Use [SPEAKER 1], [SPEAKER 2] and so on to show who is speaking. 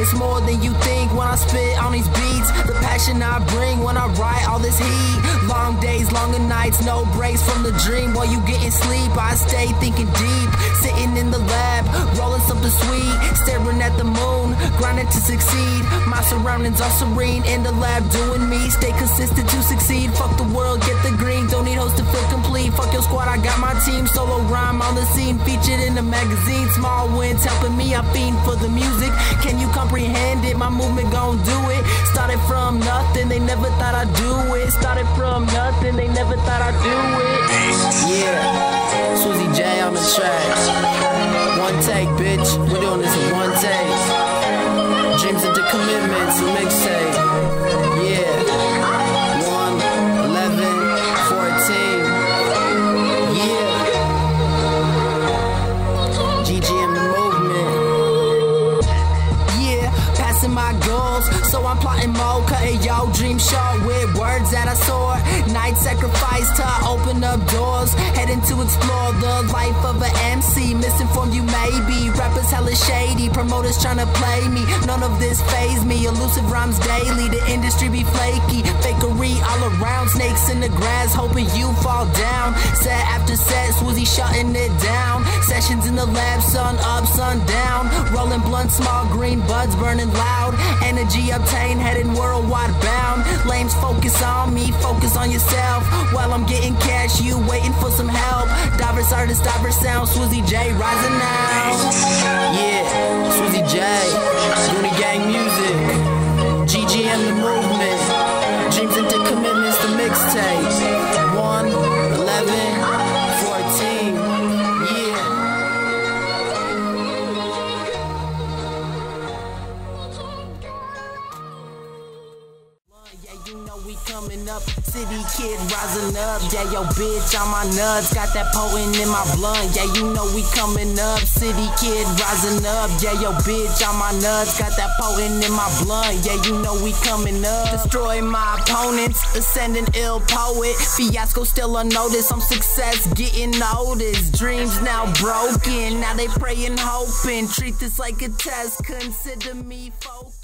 [SPEAKER 1] It's more than you think when I spit on these beats. The passion I bring when I write all this heat. Long days, longer nights, no breaks from the dream. While you getting sleep, I stay thinking deep. Sitting in the lab, rolling something sweet. Staring at the moon, grinding to succeed. My surroundings are serene. In the lab, doing me. Stay consistent to succeed. Fuck the world, get the green. Rhyme on the scene, featured in the magazine. Small wins helping me. I fiend for the music. Can you comprehend it? My movement gon' do it. Started from nothing, they never thought I'd do it. Started from nothing, they never thought I'd do it. Yeah, Swizzy J on the track. One take, bitch. We're doing this in one take. Goals. So I'm plotting more, cutting your dream short with words that I soar. Night sacrifice to open up doors. Heading to explore the life of an MC. Misinformed you may be. Rappers hella shady. Promoters tryna play me. None of this phase me. Elusive rhymes daily. The industry be flaky. Fakery all around. Snakes in the grass, hoping you fall down. Set after shutting it down. Sessions in the lab, sun up, sun down. Rolling blunt, small green buds burning loud. Energy obtained, heading worldwide bound. Lames focus on me, focus on yourself. While I'm getting cash, you waiting for some help. Diverse artists, diverse sound. Swizzy J rising now. Yeah, Swizzy J. you know we coming up. City kid rising up. Yeah, yo, bitch on my nuts. Got that potent in my blunt. Yeah, you know we coming up. City kid rising up. Yeah, yo, bitch on my nuts. Got that potent in my blunt. Yeah, you know we coming up. Destroy my opponents. Ascending ill poet. Fiasco still unnoticed. I'm success getting noticed. Dreams now broken. Now they praying, hoping. Treat this like a test. Consider me focused.